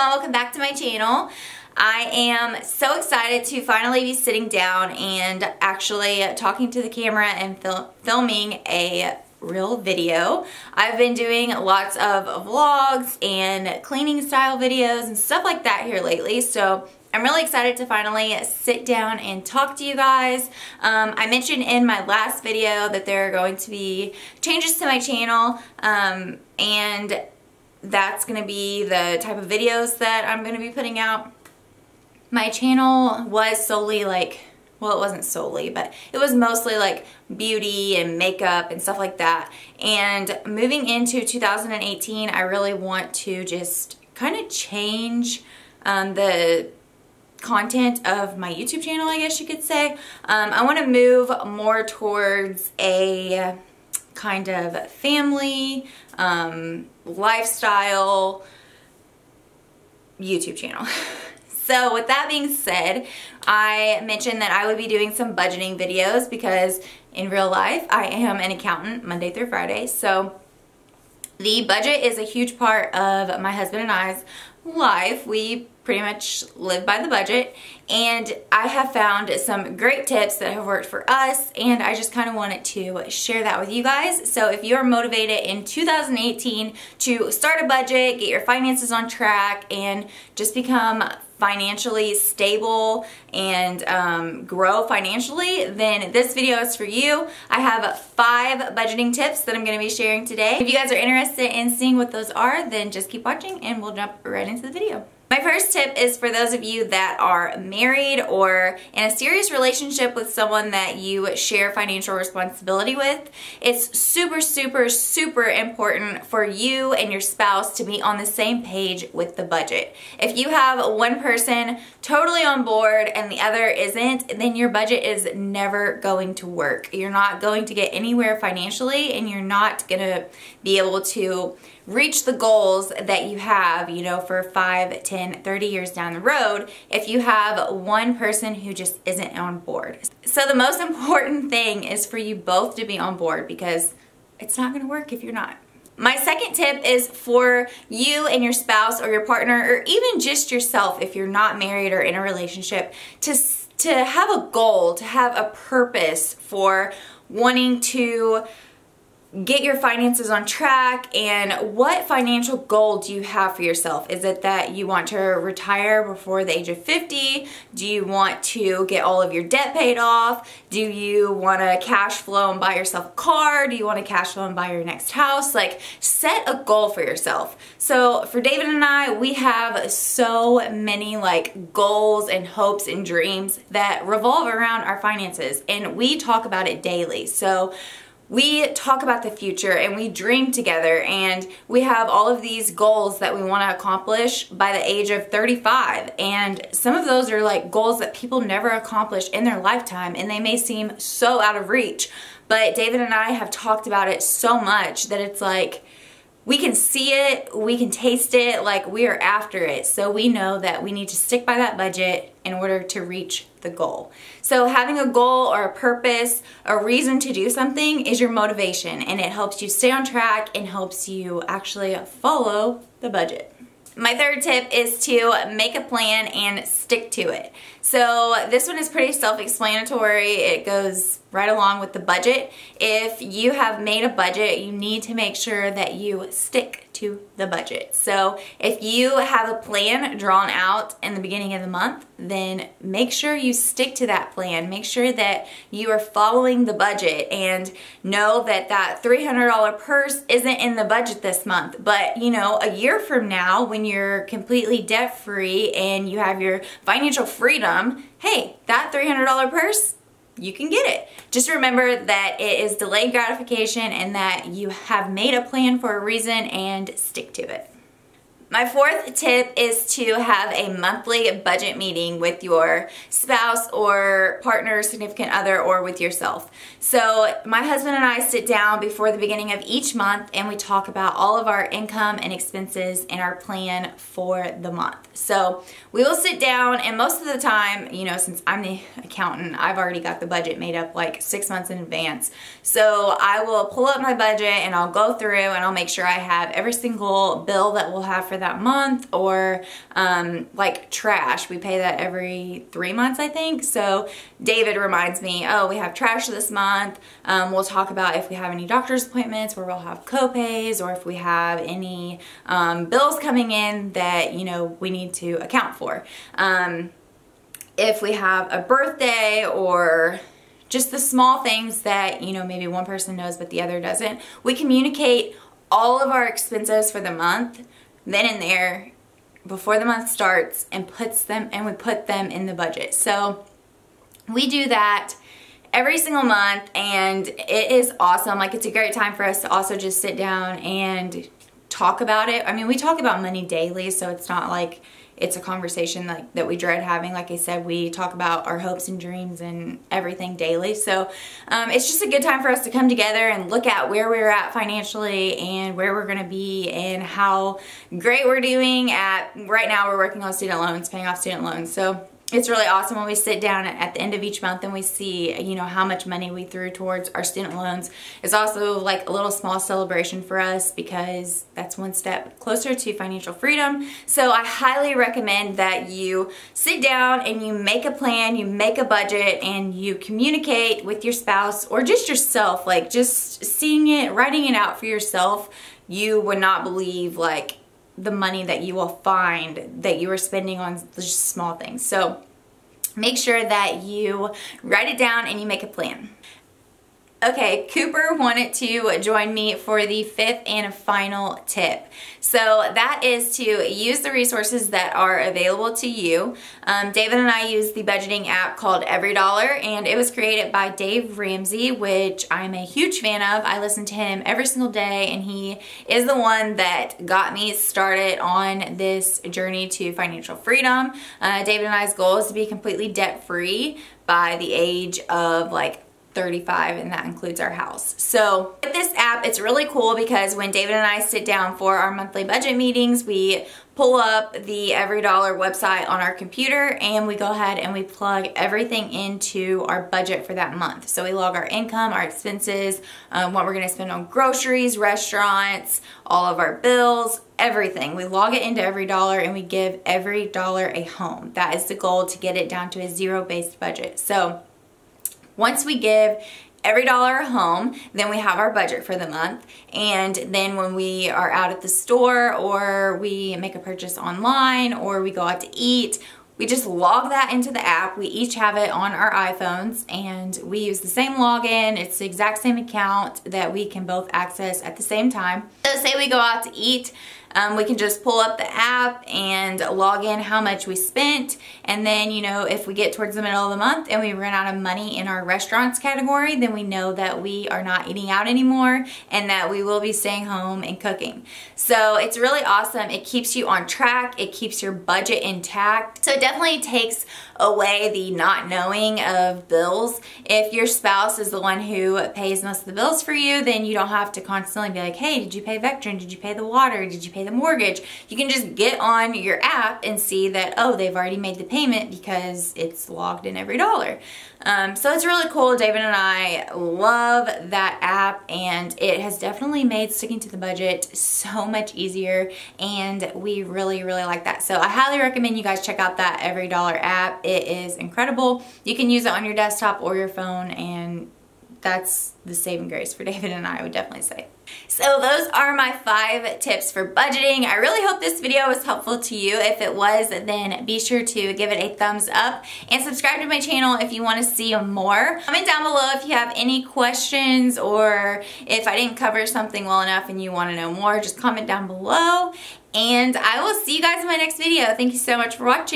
everyone, welcome back to my channel. I am so excited to finally be sitting down and actually talking to the camera and fil filming a real video. I've been doing lots of vlogs and cleaning style videos and stuff like that here lately, so I'm really excited to finally sit down and talk to you guys. Um, I mentioned in my last video that there are going to be changes to my channel um, and that's going to be the type of videos that I'm going to be putting out. My channel was solely like, well it wasn't solely, but it was mostly like beauty and makeup and stuff like that. And moving into 2018, I really want to just kind of change um, the content of my YouTube channel, I guess you could say. Um, I want to move more towards a kind of family, um, lifestyle YouTube channel. so with that being said, I mentioned that I would be doing some budgeting videos because in real life I am an accountant Monday through Friday. So the budget is a huge part of my husband and I's life. We pretty much live by the budget and I have found some great tips that have worked for us and I just kind of wanted to share that with you guys. So if you're motivated in 2018 to start a budget, get your finances on track and just become financially stable and um, grow financially, then this video is for you. I have five budgeting tips that I'm going to be sharing today. If you guys are interested in seeing what those are, then just keep watching and we'll jump right into the video. My first tip is for those of you that are married or in a serious relationship with someone that you share financial responsibility with. It's super, super, super important for you and your spouse to be on the same page with the budget. If you have one person totally on board and the other isn't, then your budget is never going to work. You're not going to get anywhere financially and you're not going to be able to reach the goals that you have, you know, for 5, 10, 30 years down the road if you have one person who just isn't on board. So the most important thing is for you both to be on board because it's not going to work if you're not. My second tip is for you and your spouse or your partner or even just yourself if you're not married or in a relationship to to have a goal, to have a purpose for wanting to get your finances on track and what financial goal do you have for yourself? Is it that you want to retire before the age of 50? Do you want to get all of your debt paid off? Do you want to cash flow and buy yourself a car? Do you want to cash flow and buy your next house? Like set a goal for yourself. So for David and I, we have so many like goals and hopes and dreams that revolve around our finances and we talk about it daily. So we talk about the future and we dream together and we have all of these goals that we want to accomplish by the age of 35 and some of those are like goals that people never accomplish in their lifetime and they may seem so out of reach but David and I have talked about it so much that it's like we can see it, we can taste it, like we are after it. So we know that we need to stick by that budget in order to reach the goal. So having a goal or a purpose, a reason to do something is your motivation and it helps you stay on track and helps you actually follow the budget. My third tip is to make a plan and stick to it. So this one is pretty self-explanatory. It goes right along with the budget. If you have made a budget, you need to make sure that you stick to the budget. So if you have a plan drawn out in the beginning of the month, then make sure you stick to that plan. Make sure that you are following the budget and know that that $300 purse isn't in the budget this month. But you know, a year from now when you're completely debt free and you have your financial freedom, hey, that $300 purse you can get it. Just remember that it is delayed gratification and that you have made a plan for a reason and stick to it. My fourth tip is to have a monthly budget meeting with your spouse or partner, significant other, or with yourself. So my husband and I sit down before the beginning of each month and we talk about all of our income and expenses and our plan for the month. So we will sit down and most of the time, you know, since I'm the accountant, I've already got the budget made up like six months in advance. So I will pull up my budget and I'll go through and I'll make sure I have every single bill that we'll have for that month or um, like trash. We pay that every three months, I think. So David reminds me, oh, we have trash this month. Um, we'll talk about if we have any doctor's appointments where we'll have co-pays or if we have any um, bills coming in that, you know, we need to account for. Um, if we have a birthday or just the small things that, you know, maybe one person knows but the other doesn't. We communicate all of our expenses for the month then and there before the month starts and puts them and we put them in the budget. So we do that every single month and it is awesome. Like it's a great time for us to also just sit down and talk about it. I mean, we talk about money daily, so it's not like it's a conversation like that we dread having. Like I said, we talk about our hopes and dreams and everything daily. So um, it's just a good time for us to come together and look at where we're at financially and where we're going to be and how great we're doing at right now we're working on student loans, paying off student loans. So it's really awesome when we sit down at the end of each month and we see, you know, how much money we threw towards our student loans. It's also like a little small celebration for us because that's one step closer to financial freedom. So I highly recommend that you sit down and you make a plan, you make a budget, and you communicate with your spouse or just yourself, like just seeing it, writing it out for yourself. You would not believe like the money that you will find that you are spending on just small things. So make sure that you write it down and you make a plan. Okay, Cooper wanted to join me for the fifth and final tip. So that is to use the resources that are available to you. Um, David and I use the budgeting app called Every Dollar and it was created by Dave Ramsey, which I'm a huge fan of. I listen to him every single day and he is the one that got me started on this journey to financial freedom. Uh, David and I's goal is to be completely debt free by the age of like 35 and that includes our house. So with this app, it's really cool because when David and I sit down for our monthly budget meetings, we pull up the Every Dollar website on our computer and we go ahead and we plug everything into our budget for that month. So we log our income, our expenses, um, what we're gonna spend on groceries, restaurants, all of our bills, everything. We log it into every dollar and we give every dollar a home. That is the goal to get it down to a zero-based budget. So once we give every dollar a home, then we have our budget for the month. And then when we are out at the store or we make a purchase online or we go out to eat, we just log that into the app. We each have it on our iPhones and we use the same login. It's the exact same account that we can both access at the same time. So say we go out to eat, um, we can just pull up the app and log in how much we spent and then you know if we get towards the middle of the month and we run out of money in our restaurants category then we know that we are not eating out anymore and that we will be staying home and cooking. So it's really awesome. It keeps you on track. It keeps your budget intact. So it definitely takes away the not knowing of bills. If your spouse is the one who pays most of the bills for you, then you don't have to constantly be like, hey, did you pay Vectren? Did you pay the water? Did you pay the mortgage? You can just get on your app and see that, oh, they've already made the payment because it's logged in EveryDollar. Um, so it's really cool. David and I love that app and it has definitely made sticking to the budget so much easier and we really, really like that. So I highly recommend you guys check out that Every Dollar app. It is incredible. You can use it on your desktop or your phone and that's the saving grace for David and I, I would definitely say. So those are my five tips for budgeting. I really hope this video was helpful to you. If it was, then be sure to give it a thumbs up and subscribe to my channel if you want to see more. Comment down below if you have any questions or if I didn't cover something well enough and you want to know more, just comment down below. And I will see you guys in my next video. Thank you so much for watching.